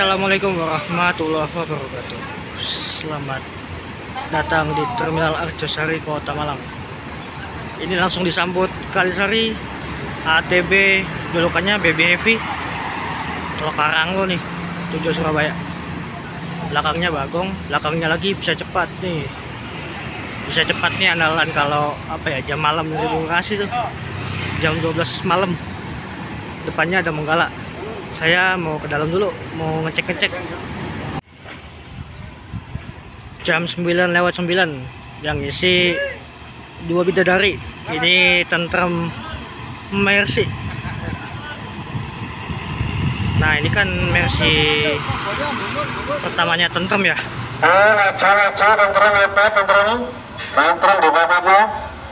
Assalamualaikum warahmatullahi wabarakatuh. Selamat datang di Terminal Arjosari Kota Malang. Ini langsung disambut Kalisari ATB julukannya BB Heavy. Kalau Karanglo nih tujuan Surabaya. Belakangnya Bagong Belakangnya lagi bisa cepat nih. Bisa cepat nih andalan kalau apa ya jam malam kasih tuh. Jam 12 malam. Depannya ada Menggala saya mau ke dalam dulu mau ngecek-ngecek. Jam 9 lewat 9 yang isi dua bidadari. Ini tentrem Mercy. Nah ini kan Mercy pertamanya tentrem ya?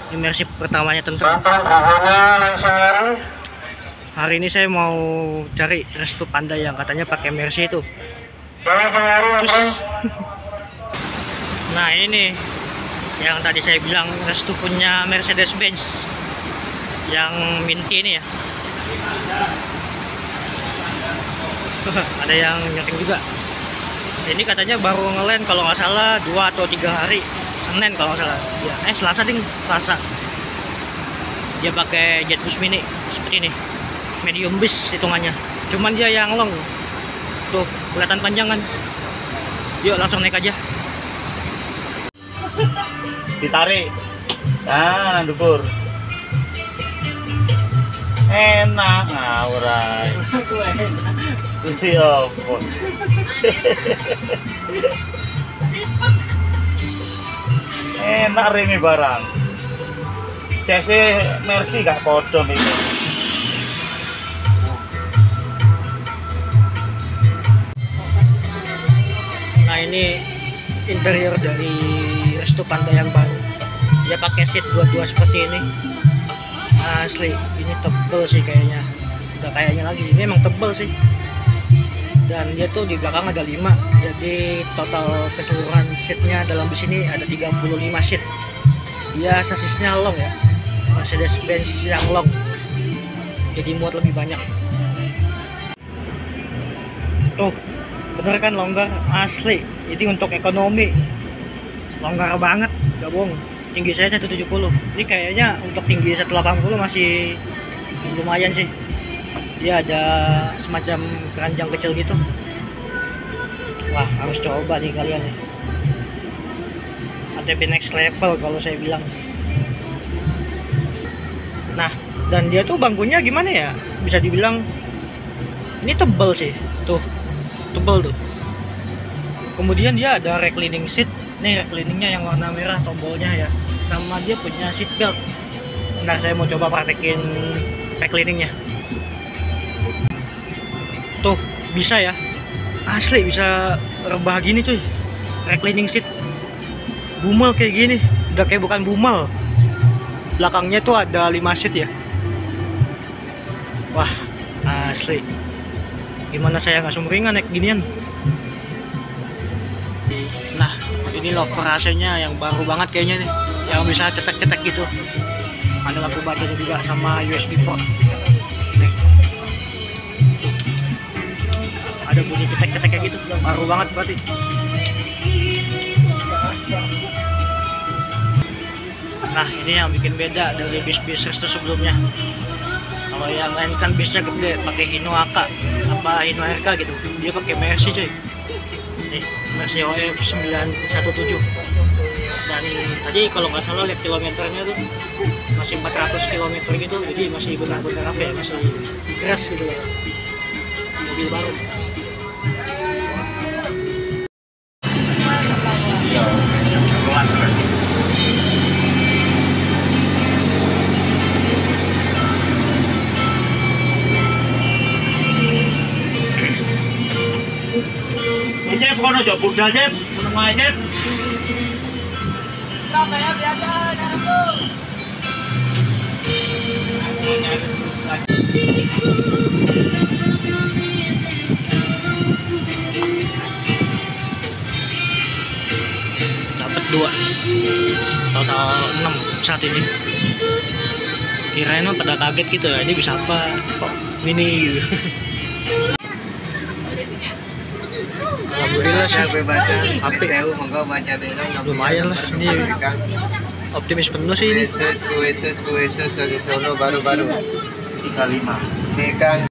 Ini. Mercy pertamanya tentrem hari ini saya mau cari restu panda yang katanya pakai Mercy itu. Terus, nah ini yang tadi saya bilang restu punya Mercedes Benz yang minty ini ya. Ada yang nyeting juga. Ini katanya baru ngelen kalau nggak salah dua atau tiga hari. Senin kalau nggak salah. Ya, eh Selasa ding. Selasa. Dia pakai jet bus mini. Seperti ini medium bis hitungannya. Cuman dia yang long. Tuh kelihatan panjangan yuk langsung naik aja. Ditarik. Nah dukur enak. Ngawurai Gusti ampun. Enak remi barang. CC Mercy gak podo ini ini interior dari restu pantai yang baru. Dia pakai seat dua-dua seperti ini. Asli ini tebel sih kayaknya. Udah kayaknya lagi ini emang tebel sih. Dan dia tuh di belakang ada 5 jadi total keseluruhan seatnya dalam bus ini ada 35 seat. Dia sasisnya long ya Mercedes Benz yang long. Jadi muat lebih banyak. Tuh bener kan longgar asli ini untuk ekonomi longgar banget gak bohong tinggi saya 170 ini kayaknya untuk tinggi 180 masih lumayan sih. Dia ada semacam keranjang kecil gitu. Wah harus coba nih kalian nih. Next level kalau saya bilang. Nah dan dia tuh bangkunya gimana ya? Bisa dibilang ini tebel sih. Tuh tebel tuh kemudian dia ada reclining seat. Nih recliningnya yang warna merah tombolnya ya. Sama dia punya seat belt. Nah saya mau coba praktekin recliningnya. Tuh bisa ya. Asli bisa rebah gini cuy. Reclining seat. Bumal kayak gini. Udah kayak bukan bumal. Belakangnya tuh ada 5 seat ya. Wah asli. Gimana saya nggak sumringan naik ginian ini locker AC-nya yang baru banget kayaknya nih. Yang bisa cetek-cetek gitu. Ada lampu bacanya juga sama USB port. Ada bunyi cetek-cetek kayak gitu. Baru banget berarti. Nah ini yang bikin beda dari bis-bis resto sebelumnya. Kalau yang lain kan bisnya gede pakai Hino AK apa Hino RK gitu. Dia pakai Mercy cuy nih Mercy OF 917 dan tadi kalau nggak salah lihat kilometernya tuh masih 400 km gitu. Jadi masih benar-benar apa ya masih keras gitu mobil baru budal Cep, kono mae Cep. dapat dua. Total 6 saat ini. Kirain mah pada kaget gitu ya ini bisa apa? Kok mini gitu sih. Lumayan lah, ini- optimis penuh sih ini Yesus Yesus Yesus baru-baru 35. Nikang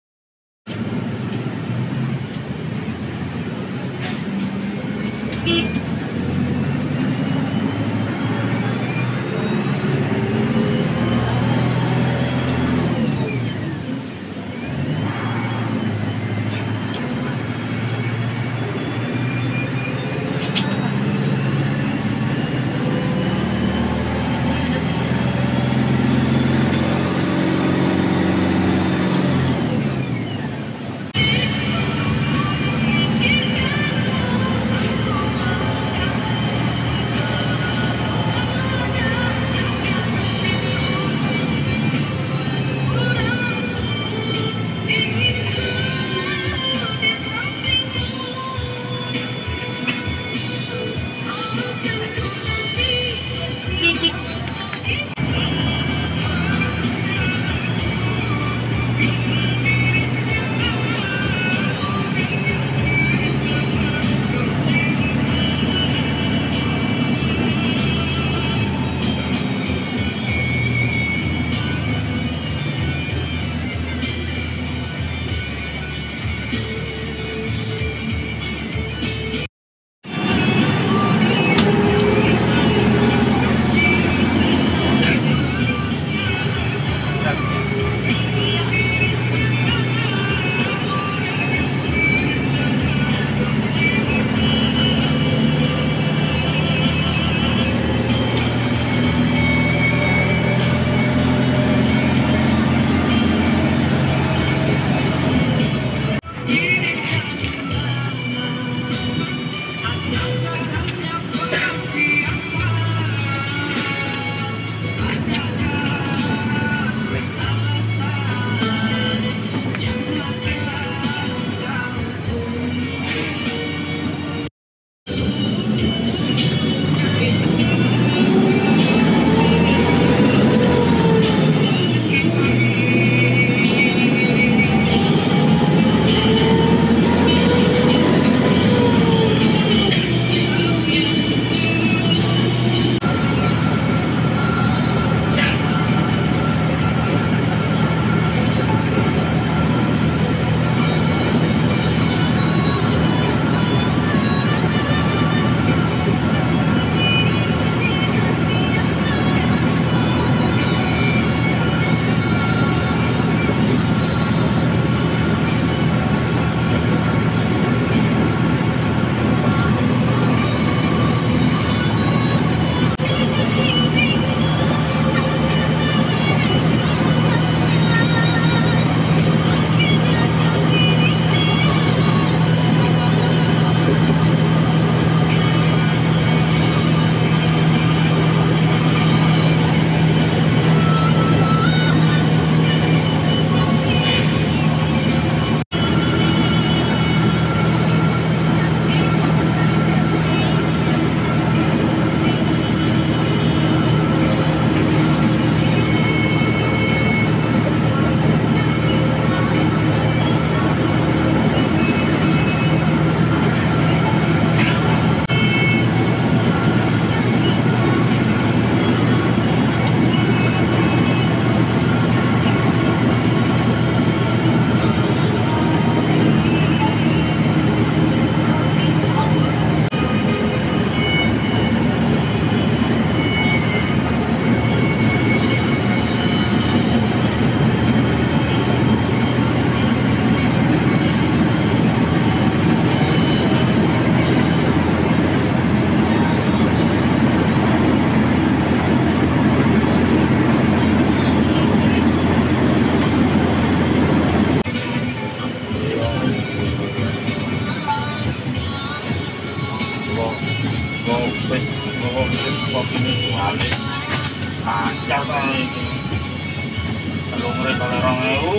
kopinya dua alis kacau kali kalau mereka orang EU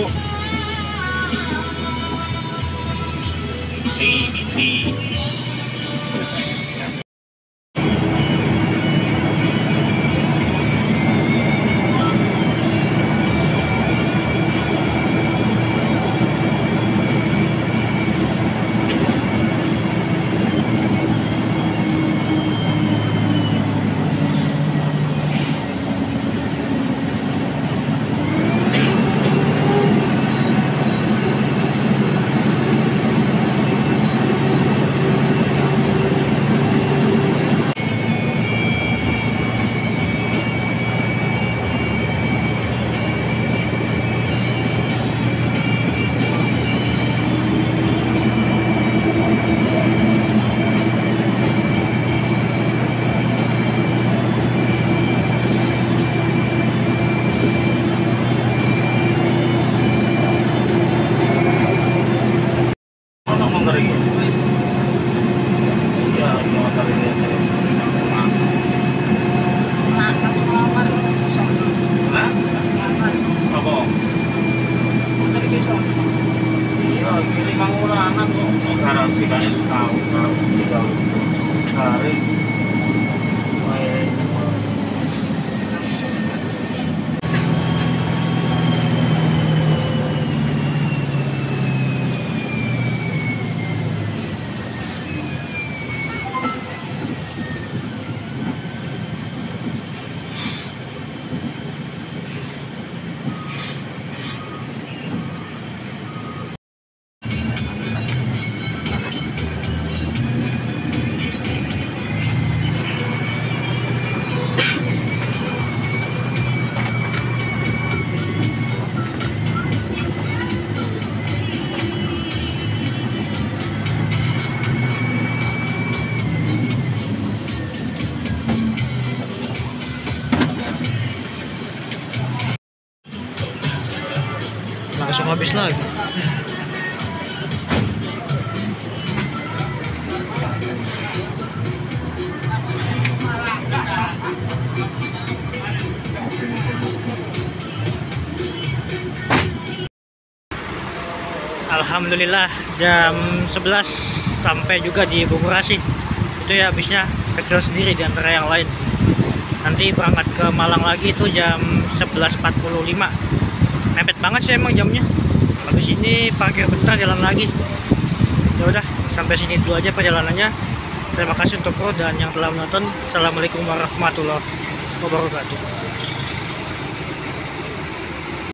habis lagi. Alhamdulillah jam 11 sampai juga di Bogorasi itu ya habisnya kecil sendiri di antara yang lain. Nanti berangkat ke Malang lagi itu jam 11.45 mepet banget sih emang jamnya ini parkir bentar jalan lagi. Ya udah sampai sini dulu aja perjalanannya. Terima kasih untuk pro dan yang telah menonton. Assalamualaikum warahmatullahi wabarakatuh